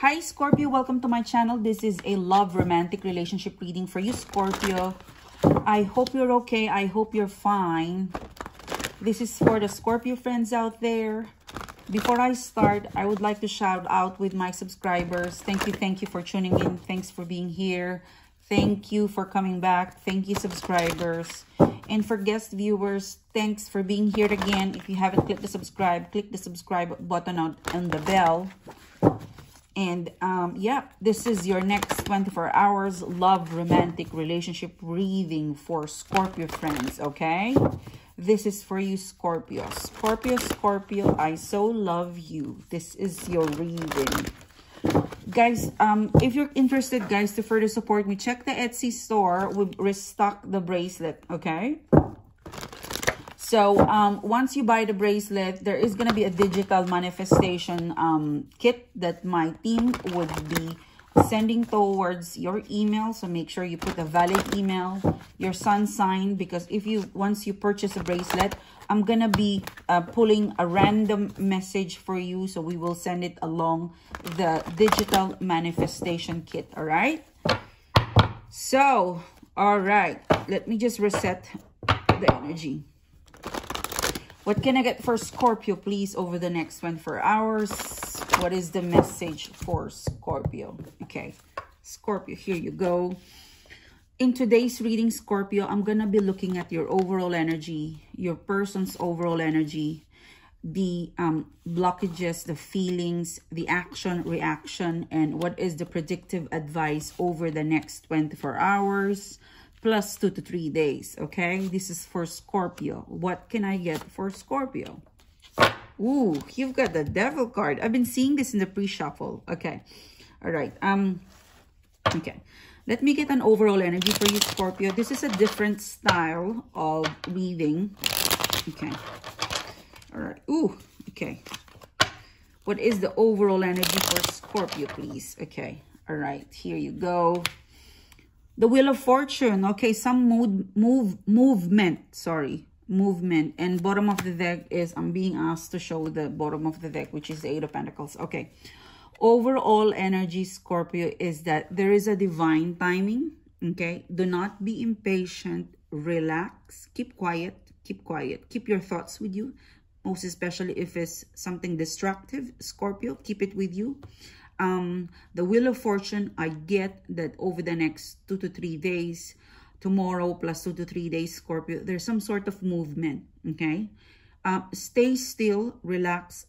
Hi, Scorpio. Welcome to my channel. This is a love romantic relationship reading for you, Scorpio. I hope you're okay. I hope you're fine. This is for the Scorpio friends out there. Before I start, I would like to shout out with my subscribers. Thank you, thank you for tuning in. Thanks for being here. Thank you for coming back. Thank you, subscribers. And for guest viewers, thanks for being here again. If you haven't clicked the subscribe, click the subscribe button on, on the bell. And um, yeah, this is your next 24 hours love romantic relationship reading for Scorpio friends, okay? This is for you, Scorpio. Scorpio, Scorpio, I so love you. This is your reading. Guys, um, if you're interested, guys, to further support me, check the Etsy store. We restock the bracelet, okay? So, um, once you buy the bracelet, there is going to be a digital manifestation um, kit that my team would be sending towards your email. So make sure you put a valid email, your sun sign, because if you, once you purchase a bracelet, I'm going to be uh, pulling a random message for you. So we will send it along the digital manifestation kit. All right. So, all right. Let me just reset the energy. What can I get for Scorpio, please, over the next 24 hours? What is the message for Scorpio? Okay, Scorpio, here you go. In today's reading, Scorpio, I'm going to be looking at your overall energy, your person's overall energy, the um, blockages, the feelings, the action, reaction, and what is the predictive advice over the next 24 hours plus two to three days, okay? This is for Scorpio. What can I get for Scorpio? Ooh, you've got the devil card. I've been seeing this in the pre-shuffle. Okay. All right. Um, okay. Let me get an overall energy for you, Scorpio. This is a different style of reading. Okay. All right. Ooh, okay. What is the overall energy for Scorpio, please? Okay. All right. Here you go. The Wheel of Fortune. Okay. Some mood, move, movement. Sorry movement. And bottom of the deck is i'm being asked to show the bottom of the deck which is the eight of pentacles. Okay. Overall energy scorpio is that there is a divine timing. Okay. Do not be impatient. Relax. Keep quiet. Keep quiet. Keep your thoughts with you. Most especially if it's something destructive scorpio keep it with you um the wheel of fortune i get that over the next two to three days tomorrow plus two to three days, Scorpio, there's some sort of movement, okay? Uh, stay still, relax.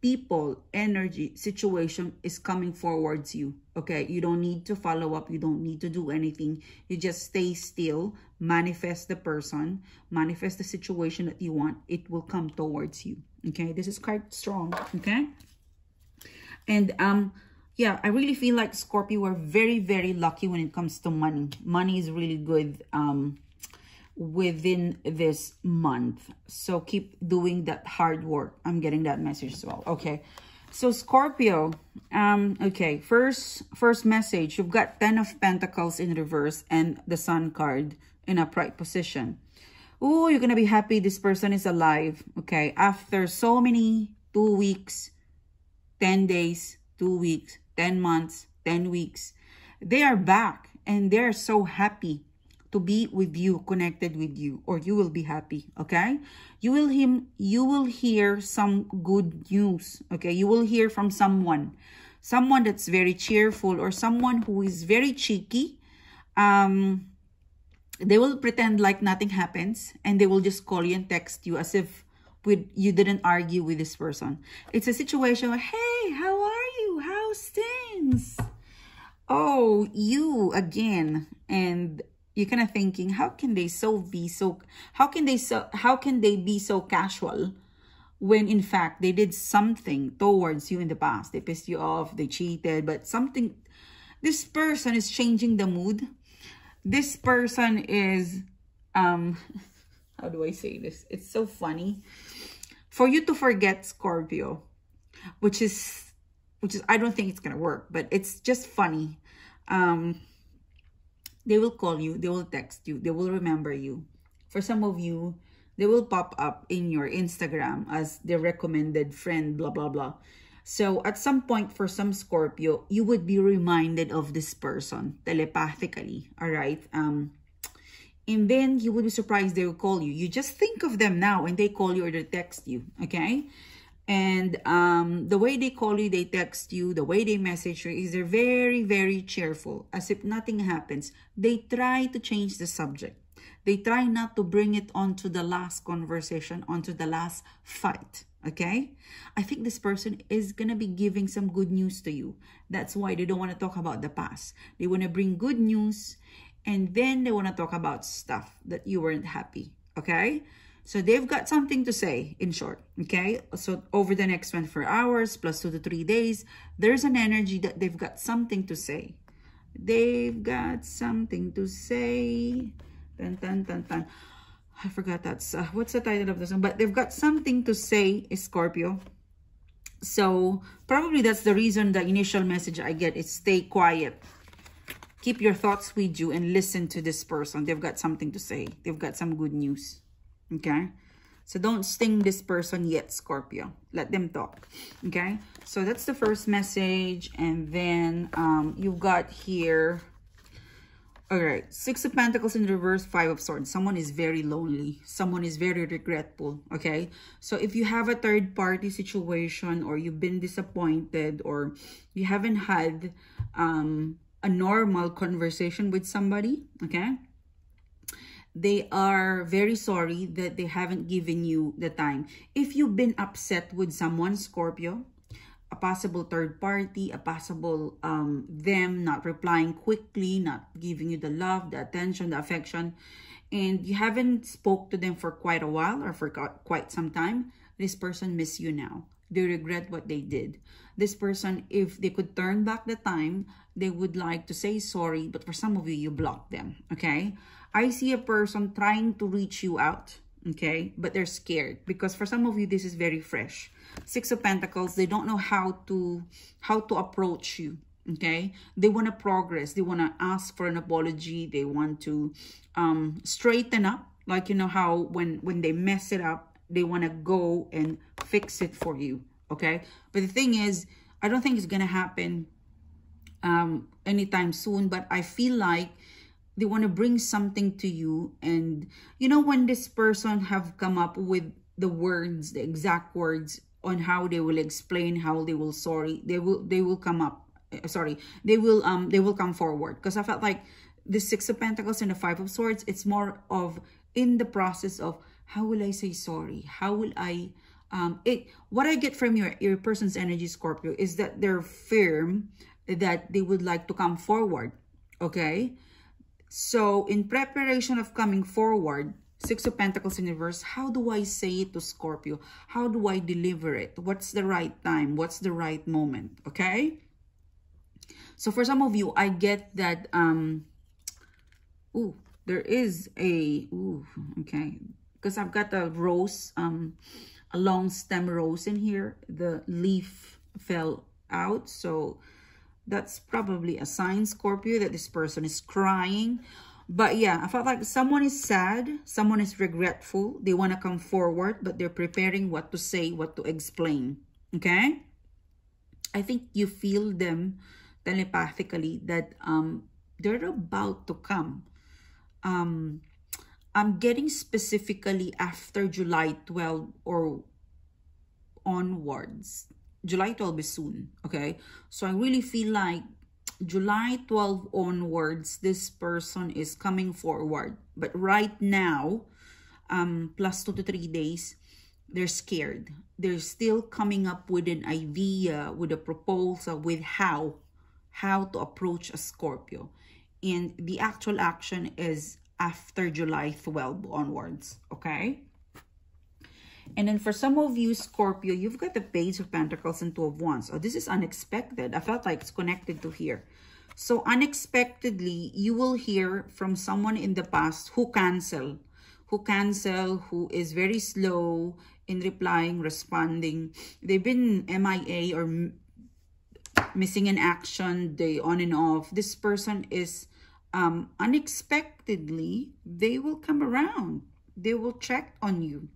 People, energy, situation is coming forwards you, okay? You don't need to follow up. You don't need to do anything. You just stay still, manifest the person, manifest the situation that you want. It will come towards you, okay? This is quite strong, okay? And um, yeah, I really feel like Scorpio are very, very lucky when it comes to money. Money is really good um, within this month. So keep doing that hard work. I'm getting that message as well. Okay. So Scorpio, um, okay, first first message, you've got 10 of Pentacles in reverse and the Sun card in upright position. Oh, you're going to be happy this person is alive. Okay, after so many, two weeks, 10 days, two weeks, 10 months, 10 weeks. They are back and they're so happy to be with you, connected with you, or you will be happy, okay? You will him you will hear some good news, okay? You will hear from someone, someone that's very cheerful or someone who is very cheeky. Um they will pretend like nothing happens and they will just call you and text you as if with you didn't argue with this person. It's a situation hey, how are you? How's things? Oh, you again. And you're kind of thinking, how can they so be so, how can they so, how can they be so casual when in fact they did something towards you in the past? They pissed you off, they cheated, but something, this person is changing the mood. This person is, um, how do I say this? It's so funny. For you to forget Scorpio, which is, which is, I don't think it's going to work, but it's just funny. Um, they will call you, they will text you, they will remember you. For some of you, they will pop up in your Instagram as the recommended friend, blah, blah, blah. So at some point for some Scorpio, you would be reminded of this person telepathically, all right? Um, and then you would be surprised they will call you. You just think of them now and they call you or they text you, okay? And um, the way they call you, they text you, the way they message you is they're very, very cheerful, as if nothing happens. They try to change the subject. They try not to bring it onto the last conversation, onto the last fight. Okay? I think this person is going to be giving some good news to you. That's why they don't want to talk about the past. They want to bring good news and then they want to talk about stuff that you weren't happy. Okay? So they've got something to say in short. Okay? So over the next 24 hours plus two to three days, there's an energy that they've got something to say. They've got something to say. Dun, dun, dun, dun. I forgot that's, uh, what's the title of the song? But they've got something to say, Scorpio. So probably that's the reason the initial message I get is stay quiet. Keep your thoughts with you and listen to this person. They've got something to say. They've got some good news. Okay? So don't sting this person yet, Scorpio. Let them talk. Okay? So that's the first message. And then um, you've got here all right, Six of Pentacles in reverse, Five of Swords. Someone is very lonely. Someone is very regretful, okay? So if you have a third party situation or you've been disappointed or you haven't had um, a normal conversation with somebody, okay? They are very sorry that they haven't given you the time. If you've been upset with someone, Scorpio, a possible third party, a possible um, them not replying quickly, not giving you the love, the attention, the affection, and you haven't spoke to them for quite a while or for quite some time, this person miss you now. They regret what they did. This person, if they could turn back the time, they would like to say sorry, but for some of you, you block them, okay? I see a person trying to reach you out, okay? But they're scared because for some of you, this is very fresh Six of Pentacles, they don't know how to how to approach you. Okay, they want to progress. They want to ask for an apology. They want to um, straighten up. Like you know how when when they mess it up, they want to go and fix it for you. Okay, but the thing is, I don't think it's gonna happen um, anytime soon. But I feel like they want to bring something to you and you know when this person have come up with the words the exact words on how they will explain how they will sorry they will they will come up uh, sorry they will um they will come forward because i felt like the six of pentacles and the five of swords it's more of in the process of how will i say sorry how will i um it what i get from your your person's energy scorpio is that they're firm that they would like to come forward okay so in preparation of coming forward Six of Pentacles in reverse. How do I say it to Scorpio? How do I deliver it? What's the right time? What's the right moment? Okay? So for some of you, I get that, um, ooh, there is a, ooh, okay. Because I've got a rose, um, a long stem rose in here. The leaf fell out. So that's probably a sign, Scorpio, that this person is crying but yeah, I felt like someone is sad, someone is regretful, they want to come forward, but they're preparing what to say, what to explain. Okay? I think you feel them telepathically that um they're about to come. Um I'm getting specifically after July 12 or onwards. July 12 is soon, okay? So I really feel like July 12 onwards, this person is coming forward. But right now, um, plus two to three days, they're scared. They're still coming up with an idea, with a proposal, with how, how to approach a Scorpio. And the actual action is after July 12 onwards, okay? And then for some of you, Scorpio, you've got the Page of Pentacles and Two of Wands. Oh, this is unexpected. I felt like it's connected to here. So unexpectedly, you will hear from someone in the past who cancel, who cancel, who is very slow in replying, responding. They've been MIA or missing in action, they on and off. This person is um, unexpectedly, they will come around. They will check on you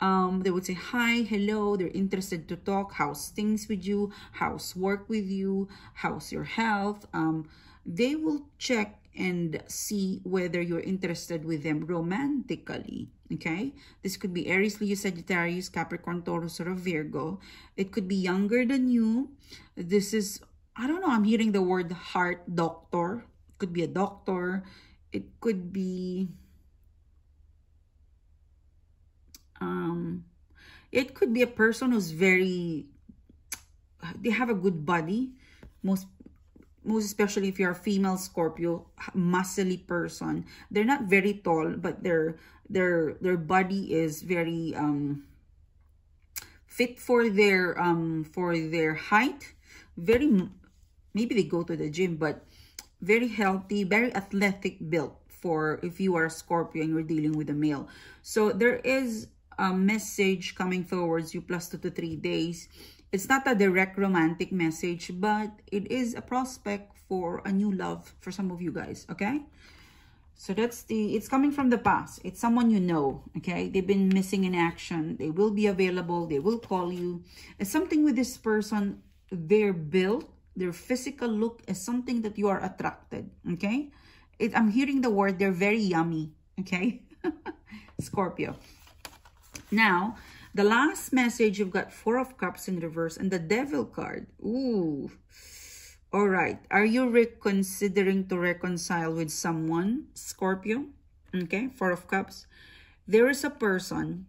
Um, they would say hi, hello. They're interested to talk. How's things with you? How's work with you? How's your health? Um, they will check and see whether you're interested with them romantically. Okay, this could be Aries, Leo, Sagittarius, Capricorn, Taurus, or Virgo. It could be younger than you. This is, I don't know, I'm hearing the word heart doctor. Could be a doctor. It could be um it could be a person who's very they have a good body most most especially if you're a female scorpio muscly person they're not very tall but their their their body is very um fit for their um for their height very maybe they go to the gym but very healthy very athletic built for if you are a scorpio and you're dealing with a male so there is a message coming towards you plus two to three days. It's not a direct romantic message, but it is a prospect for a new love for some of you guys, okay? So that's the, it's coming from the past. It's someone you know, okay? They've been missing in action. They will be available. They will call you. It's something with this person, their build, their physical look is something that you are attracted, okay? It, I'm hearing the word, they're very yummy, okay? Scorpio. Now, the last message, you've got Four of Cups in reverse and the Devil card. Ooh. All right. Are you reconsidering to reconcile with someone, Scorpio? Okay, Four of Cups. There is a person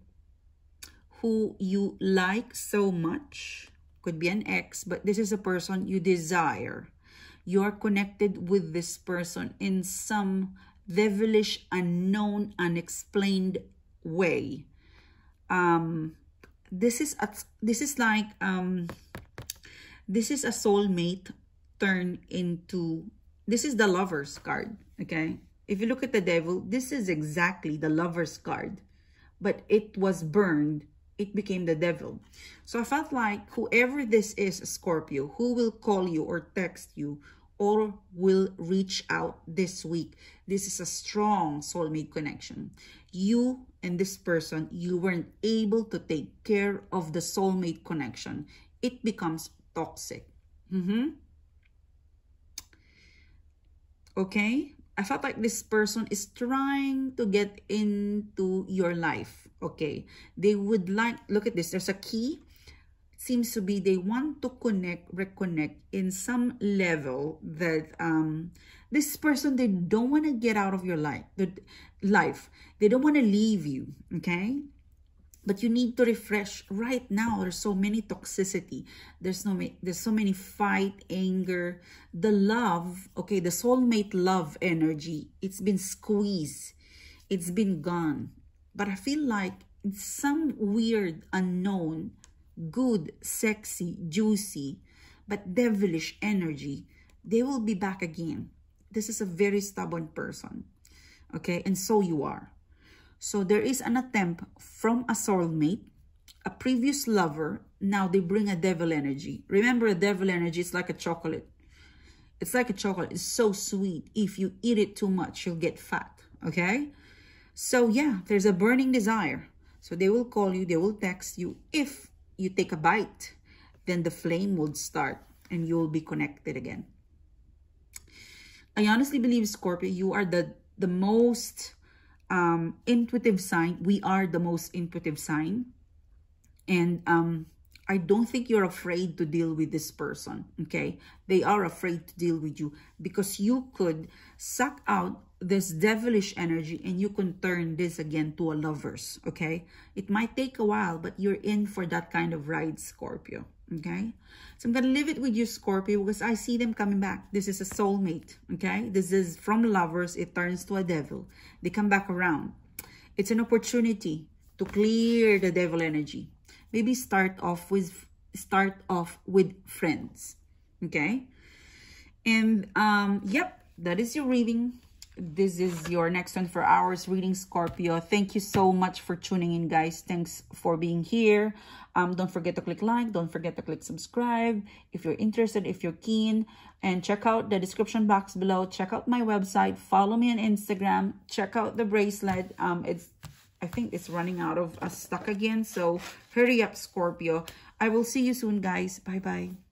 who you like so much. Could be an ex, but this is a person you desire. You are connected with this person in some devilish, unknown, unexplained way um this is a, this is like um this is a soulmate turned into this is the lovers card okay if you look at the devil this is exactly the lovers card but it was burned it became the devil so i felt like whoever this is scorpio who will call you or text you or will reach out this week. This is a strong soulmate connection. You and this person, you weren't able to take care of the soulmate connection. It becomes toxic. Mm -hmm. Okay? I felt like this person is trying to get into your life. Okay? They would like, look at this, there's a key seems to be they want to connect, reconnect in some level that um, this person, they don't want to get out of your life, the life. They don't want to leave you, okay? But you need to refresh right now. There's so many toxicity. There's no there's so many fight, anger, the love, okay, the soulmate love energy. It's been squeezed. It's been gone. But I feel like it's some weird unknown good, sexy, juicy, but devilish energy, they will be back again. This is a very stubborn person. Okay, and so you are. So there is an attempt from a soulmate, a previous lover, now they bring a devil energy. Remember, a devil energy is like a chocolate. It's like a chocolate. It's so sweet. If you eat it too much, you'll get fat. Okay? So yeah, there's a burning desire. So they will call you, they will text you if you take a bite, then the flame would start and you will be connected again. I honestly believe, Scorpio, you are the, the most um, intuitive sign. We are the most intuitive sign. And um, I don't think you're afraid to deal with this person, okay? They are afraid to deal with you because you could suck out this devilish energy and you can turn this again to a lover's, okay? It might take a while, but you're in for that kind of ride, Scorpio, okay? So I'm going to leave it with you, Scorpio, because I see them coming back. This is a soulmate, okay? This is from lovers, it turns to a devil. They come back around. It's an opportunity to clear the devil energy. Maybe start off with start off with friends, okay? And um, yep, that is your reading this is your next 24 hours reading Scorpio. Thank you so much for tuning in, guys. Thanks for being here. Um, don't forget to click like. Don't forget to click subscribe if you're interested, if you're keen. And check out the description box below. Check out my website. Follow me on Instagram. Check out the bracelet. Um, it's I think it's running out of uh, stock again. So hurry up, Scorpio. I will see you soon, guys. Bye-bye.